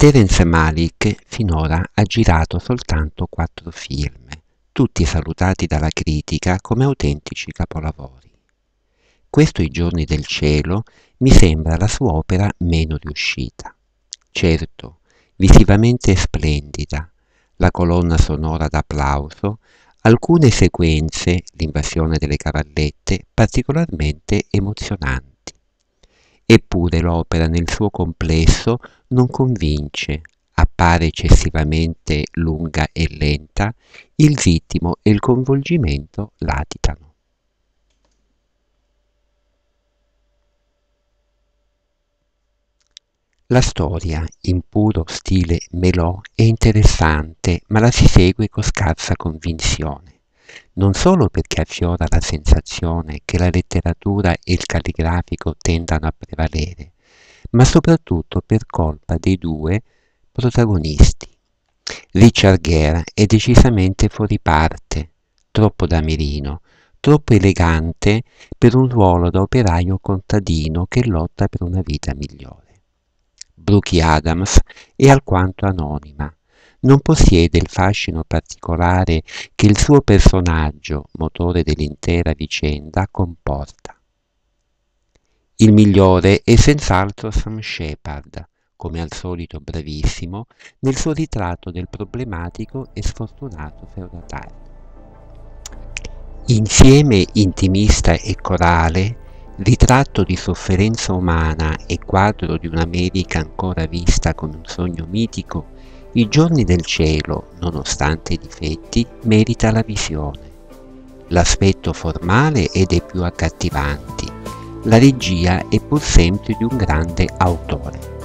Terence Malick finora ha girato soltanto quattro film, tutti salutati dalla critica come autentici capolavori. Questo I giorni del cielo mi sembra la sua opera meno riuscita. Certo, visivamente splendida, la colonna sonora d'applauso, alcune sequenze, l'invasione delle cavallette, particolarmente emozionanti. Eppure l'opera nel suo complesso non convince, appare eccessivamente lunga e lenta, il ritmo e il coinvolgimento latitano. La storia, in puro stile melò, è interessante, ma la si segue con scarsa convinzione. Non solo perché affiora la sensazione che la letteratura e il calligrafico tendano a prevalere, ma soprattutto per colpa dei due protagonisti. Richard Gere è decisamente fuori parte, troppo da mirino, troppo elegante per un ruolo da operaio contadino che lotta per una vita migliore. Brookie Adams è alquanto anonima, non possiede il fascino particolare che il suo personaggio, motore dell'intera vicenda, comporta. Il migliore è senz'altro Sam Shepard, come al solito bravissimo, nel suo ritratto del problematico e sfortunato feudatario. Insieme intimista e corale, ritratto di sofferenza umana e quadro di un'America ancora vista come un sogno mitico, i giorni del cielo, nonostante i difetti, merita la visione. L'aspetto formale è dei più accattivanti, la regia è pur sempre di un grande autore.